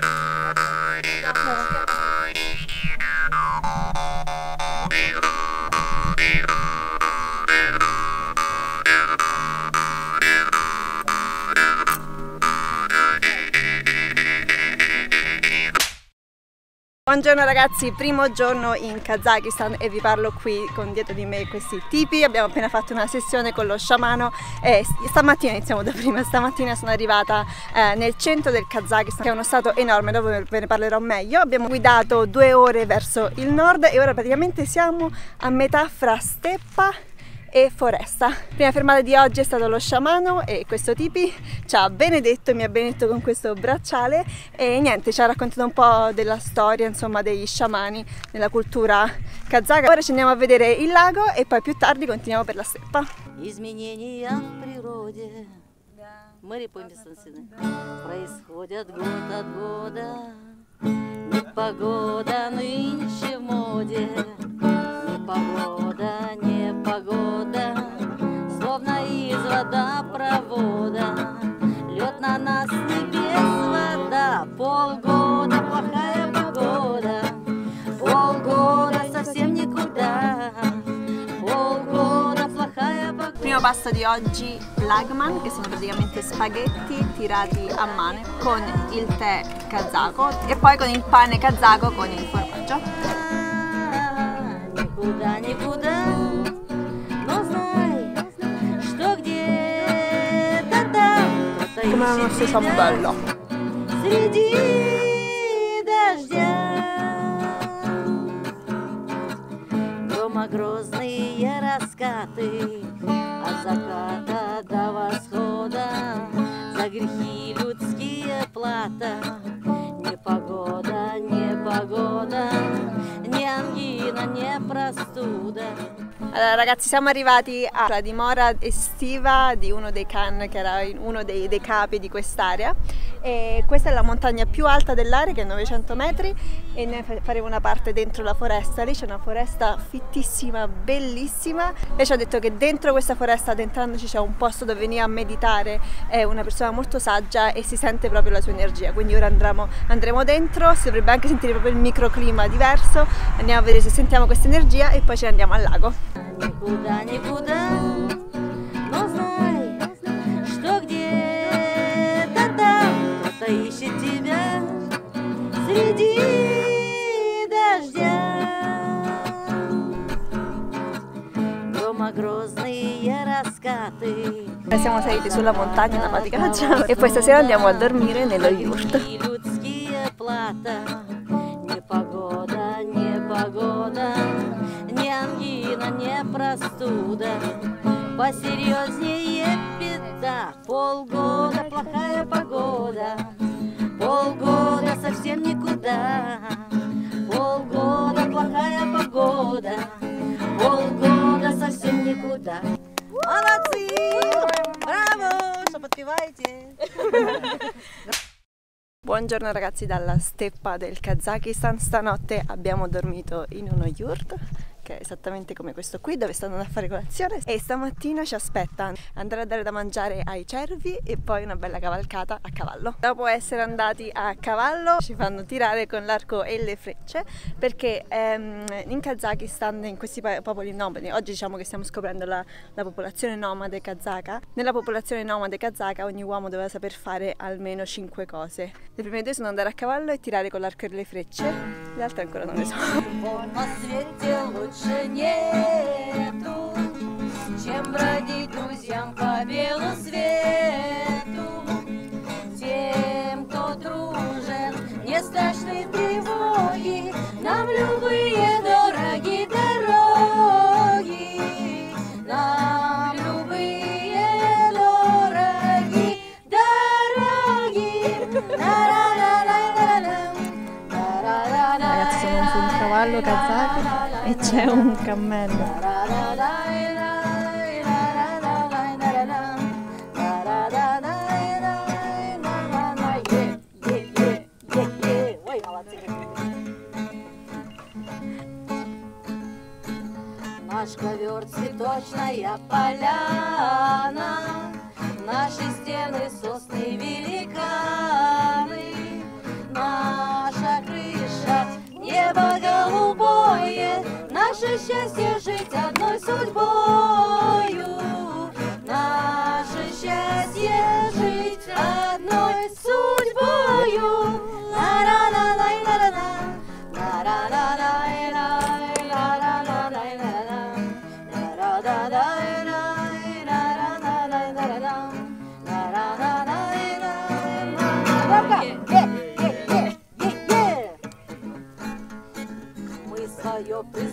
Gracias. Buongiorno ragazzi, primo giorno in Kazakistan e vi parlo qui con dietro di me questi tipi. Abbiamo appena fatto una sessione con lo sciamano e stamattina, iniziamo da prima, stamattina sono arrivata eh, nel centro del Kazakistan che è uno stato enorme, dopo ve ne parlerò meglio. Abbiamo guidato due ore verso il nord e ora praticamente siamo a metà fra steppa e foresta. Prima fermata di oggi è stato lo sciamano e questo tipi ci ha benedetto, mi ha benedetto con questo bracciale e niente, ci ha raccontato un po' della storia insomma degli sciamani nella cultura kazaka. Ora ci andiamo a vedere il lago e poi più tardi continuiamo per la steppa. Изменения в природе Мэри Помписонсины происходят год от года Непогода нынче в моде Непогода, непогода, водопровода. Лед на нас небес вода, полгода плохая погода, полгода совсем никуда, полгоda плохая погода. Primo pasto di oggi, lagman, che sono praticamente spaghetti tirati a mano con il tè kazako e poi con il pane kazako con il formaggio. никуда, никуда. Там кто-то ищет тебя среди дождя. Громогрозные раскаты от заката до восхода за грехи людские плата. Непогода, непогода. angina né простуда. Allora ragazzi siamo arrivati alla dimora estiva di uno dei Khan che era uno dei, dei capi di quest'area. E questa è la montagna più alta dell'area che è 900 metri e noi faremo una parte dentro la foresta, lì c'è una foresta fittissima, bellissima. E ci ha detto che dentro questa foresta addentrandoci c'è un posto dove venire a meditare, è una persona molto saggia e si sente proprio la sua energia, quindi ora andremo, andremo dentro, si dovrebbe anche sentire proprio il microclima diverso, andiamo a vedere se sentiamo questa energia e poi ci andiamo al lago. Никуда, никуда. Но знай, что где-то там кто-то ищет тебя среди дождя. Громогрозные раскаты. Siamo saliti sulla montagna da Paticaccia e poi stasera andiamo a dormire nello yurt. простуда. Посерьезнее беда, полгода плохая погода, полгода совсем никуда. Полгода плохая погода, полгода совсем никуда. Молодцы! Браво! Что подпеваете? Buongiorno ragazzi dalla steppa del Kazakistan, stanotte abbiamo dormito in uno yurt che è esattamente come questo qui dove stanno a fare colazione e stamattina ci aspetta andare a dare da mangiare ai cervi e poi una bella cavalcata a cavallo. Dopo essere andati a cavallo ci fanno tirare con l'arco e le frecce perché ehm, in Kazakistan, in questi popoli nomadi, oggi diciamo che stiamo scoprendo la, la popolazione nomade kazaka, nella popolazione nomade kazaka ogni uomo doveva saper fare almeno 5 cose. Le prime due sono andare a cavallo e tirare con l'arco e le frecce, le altre ancora non le so. Больше нету, чем бродить друзьям по белу свету. Тем, кто дружен, не страшны тревоги, нам любые дороги дороги. Нам любые дороги дороги. Ragazzi siamo su un cavallo kazako e c'è un cammello. Наш ковер цветочная поляна, Наши стены сосны великаны, Наша крыша небо голова наше счастье жить одной судьбою. Наше счастье жить одной судьбой.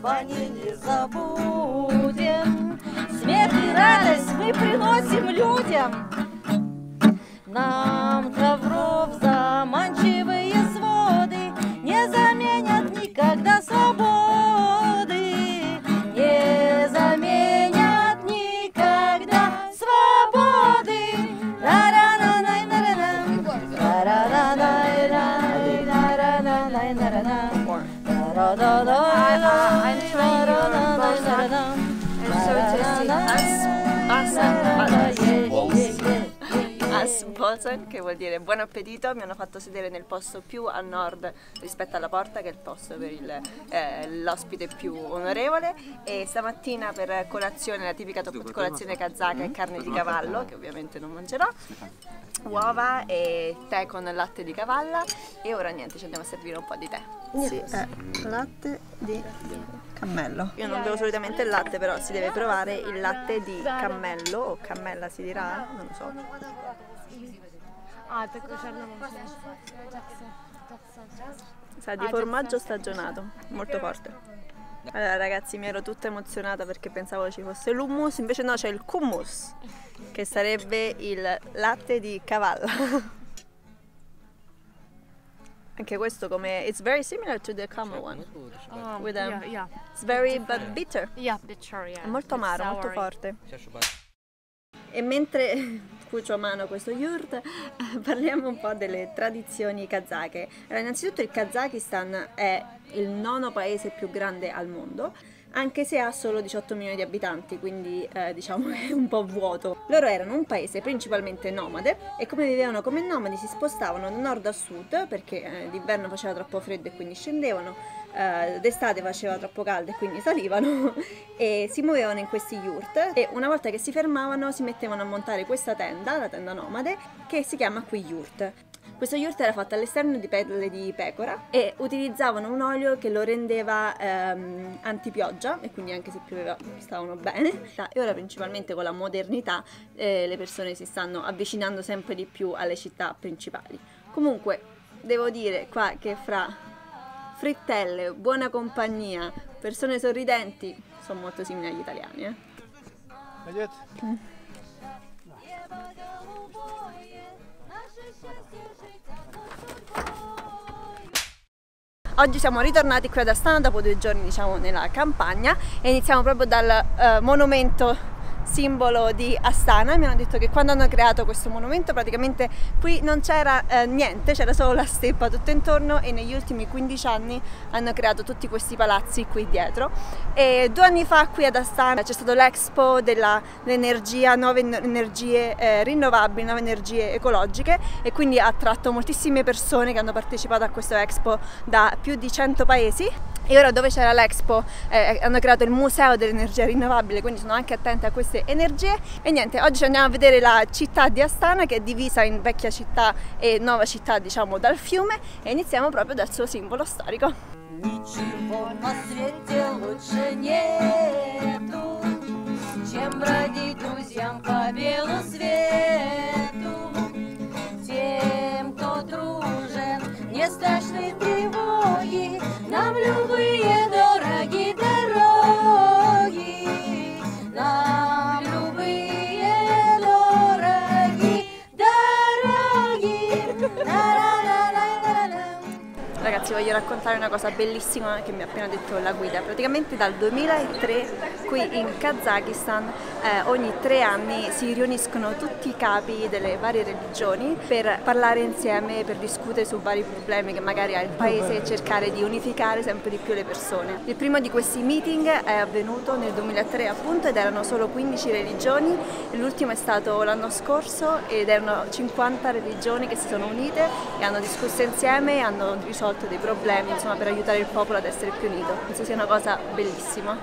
Призвание не забудем. Смех и радость мы приносим людям. Нам ковров заманчивые своды Не заменят никогда свободы Не заменят никогда свободы Ра-ра-ра-най-ра-ра-ра. Ра-ра-ра-ра-ра-ра. Ра-ра-ра-ра-ра-ра. Asbosen, che vuol dire buon appetito, mi hanno fatto sedere nel posto più a nord rispetto alla porta, che è il posto per il, eh, l'ospite più onorevole. E stamattina per colazione, la tipica colazione kazaka è carne di cavallo, che ovviamente non mangerò, uova e tè con latte di cavalla. E ora niente, ci andiamo a servire un po' di tè. Sì, è latte di cammello. Io non bevo solitamente il latte, però si deve provare il latte di cammello o cammella si dirà, non lo so. А, такой жарномочный. Sa di formaggio stagionato, molto forte. Allora ragazzi mi ero tutta emozionata perché pensavo ci fosse l'hummus, invece no c'è il kummus, che sarebbe il latte di cavalla. Anche questo come... It's very similar to the camel one. Um, With them. yeah, yeah. It's very but bitter. Yeah, bitter, yeah. È molto It's amaro, molto soury. forte. E mentre cucio a mano questo yurt, parliamo un po' delle tradizioni kazake. Allora, innanzitutto il Kazakistan è il nono paese più grande al mondo, anche se ha solo 18 milioni di abitanti, quindi eh, diciamo è un po' vuoto. Loro erano un paese principalmente nomade e come vivevano come nomadi si spostavano da nord a sud perché eh, d'inverno faceva troppo freddo e quindi scendevano, eh, d'estate faceva troppo caldo e quindi salivano e si muovevano in questi yurt e una volta che si fermavano si mettevano a montare questa tenda, la tenda nomade, che si chiama qui yurt. Questo yurt era fatto all'esterno di pelle di pecora e utilizzavano un olio che lo rendeva ehm, antipioggia e quindi anche se pioveva stavano bene. E ora principalmente con la modernità eh, le persone si stanno avvicinando sempre di più alle città principali. Comunque devo dire qua che fra frittelle, buona compagnia, persone sorridenti, sono molto simili agli italiani. Eh? Mm. Oggi siamo ritornati qui ad Astana dopo due giorni diciamo nella campagna e iniziamo proprio dal eh, monumento simbolo di Astana. Mi hanno detto che quando hanno creato questo monumento praticamente qui non c'era eh, niente, c'era solo la steppa tutto intorno e negli ultimi 15 anni hanno creato tutti questi palazzi qui dietro. E due anni fa qui ad Astana c'è stato l'Expo dell'energia, nuove en- energie eh, rinnovabili, nuove energie ecologiche e quindi ha attratto moltissime persone che hanno partecipato a questo Expo da più di 100 paesi e ora dove c'era l'Expo eh, hanno creato il museo dell'energia rinnovabile, quindi sono anche attenti a queste energie. E niente, oggi andiamo a vedere la città di Astana che è divisa in vecchia città e nuova città, diciamo, dal fiume e iniziamo proprio dal suo simbolo storico. Ничего на свете лучше нету, чем бродить друзьям по белу свету. away. Raccontare una cosa bellissima che mi ha appena detto la guida. Praticamente dal 2003 qui in Kazakistan eh, ogni tre anni si riuniscono tutti i capi delle varie religioni per parlare insieme, per discutere su vari problemi che magari ha il paese e cercare di unificare sempre di più le persone. Il primo di questi meeting è avvenuto nel 2003 appunto ed erano solo 15 religioni, l'ultimo è stato l'anno scorso ed erano 50 religioni che si sono unite e hanno discusso insieme e hanno risolto dei problemi insomma, per aiutare il popolo ad essere più unito. Penso sia una cosa bellissima.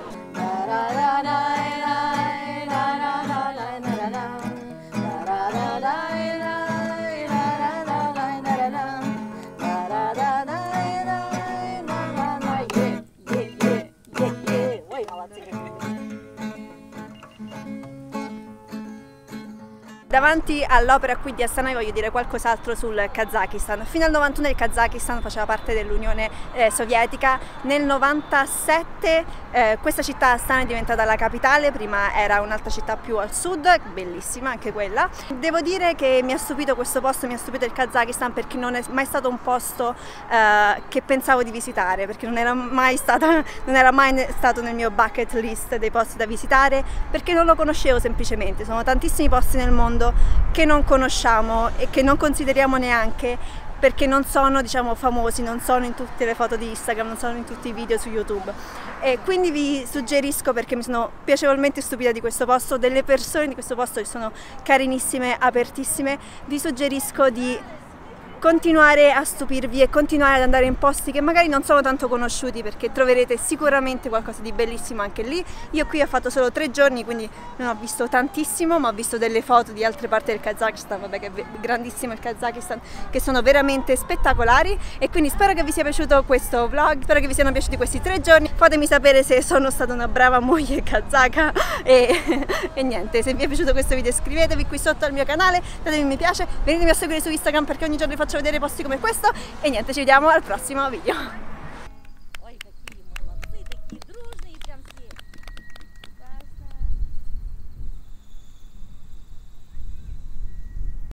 Davanti all'opera qui di Astana voglio dire qualcos'altro sul Kazakistan. Fino al 91 il Kazakistan faceva parte dell'Unione eh, Sovietica, nel 97 eh, questa città Astana è diventata la capitale, prima era un'altra città più al sud, bellissima anche quella. Devo dire che mi ha stupito questo posto, mi ha stupito il Kazakistan perché non è mai stato un posto eh, che pensavo di visitare, perché non era, stata, non era mai stato nel mio bucket list dei posti da visitare, perché non lo conoscevo semplicemente. Sono tantissimi posti nel mondo che non conosciamo e che non consideriamo neanche perché non sono diciamo famosi, non sono in tutte le foto di Instagram, non sono in tutti i video su YouTube. E quindi vi suggerisco, perché mi sono piacevolmente stupita di questo posto, delle persone di questo posto che sono carinissime, apertissime, vi suggerisco di continuare a stupirvi e continuare ad andare in posti che magari non sono tanto conosciuti perché troverete sicuramente qualcosa di bellissimo anche lì. Io qui ho fatto solo tre giorni quindi non ho visto tantissimo ma ho visto delle foto di altre parti del Kazakistan, vabbè che è grandissimo il Kazakistan, che sono veramente spettacolari. E quindi spero che vi sia piaciuto questo vlog, spero che vi siano piaciuti questi tre giorni, fatemi sapere se sono stata una brava moglie kazaka. E, e niente, se vi è piaciuto questo video iscrivetevi qui sotto al mio canale, datemi un mi piace, venitemi a seguire su Instagram perché ogni giorno vi faccio faccio vedere posti come questo e niente ci vediamo al prossimo video